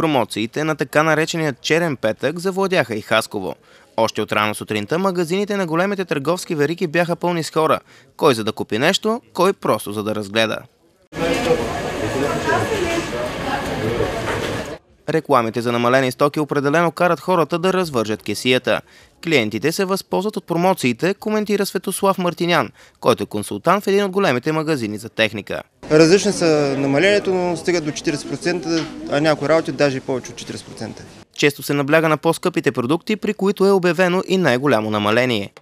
Промоциите на така наречения черен петък завладяха и Хасково. Още от рано сутринта магазините на големите търговски верики бяха пълни с хора. Кой за да купи нещо, кой просто за да разгледа. Рекламите за намалени стоки определено карат хората да развържат кесията. Клиентите се възползват от промоциите, коментира Светослав Мартинян, който е консултант в един от големите магазини за техника. Различни са намалението, но стигат до 40%, а някои работи даже и повече от 40%. Често се набляга на по-скъпите продукти, при които е обявено и най-голямо намаление.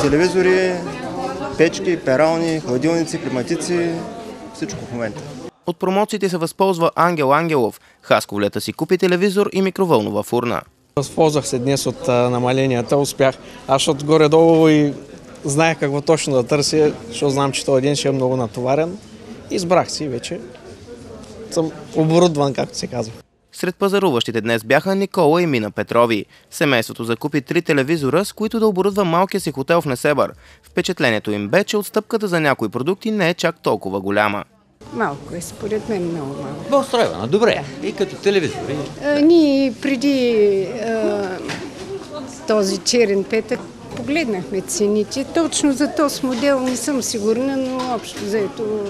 Телевизори, печки, перални, хладилници, климатици, всичко в момента. От промоциите се възползва Ангел Ангелов. Хасковлята си купи телевизор и микровълнова фурна. Възползвах се днес от намаленията, успях. Аз защото горе-долу и знаех какво точно да търся, защото знам, че този ден ще е много натоварен. Избрах си вече. Съм оборудван, както се казва. Сред пазаруващите днес бяха Никола и Мина Петрови. Семейството закупи три телевизора, с които да оборудва малкия си хотел в Несебър. Впечатлението им бе, че отстъпката за някои продукти не е чак толкова голяма. Малко е, според мен много малко. По-устроена, добре. И като телевизори. А, ние преди а, този черен петък погледнахме цените. Точно за този модел не съм сигурна, но общо заето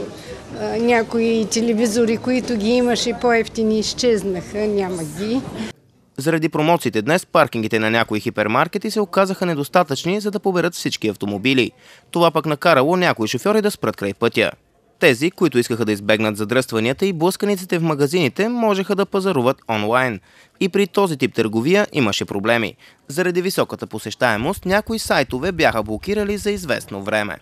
някои телевизори, които ги имаше по-ефтини, изчезнаха, няма ги. Заради промоциите днес паркингите на някои хипермаркети се оказаха недостатъчни, за да поберат всички автомобили. Това пък накарало някои шофьори да спрат край пътя. Тези, които искаха да избегнат задръстванията и блъсканиците в магазините, можеха да пазаруват онлайн. И при този тип търговия имаше проблеми. Заради високата посещаемост, някои сайтове бяха блокирали за известно време.